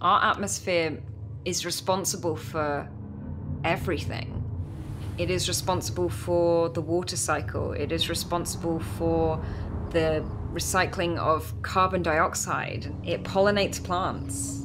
Our atmosphere is responsible for everything. It is responsible for the water cycle. It is responsible for the recycling of carbon dioxide. It pollinates plants.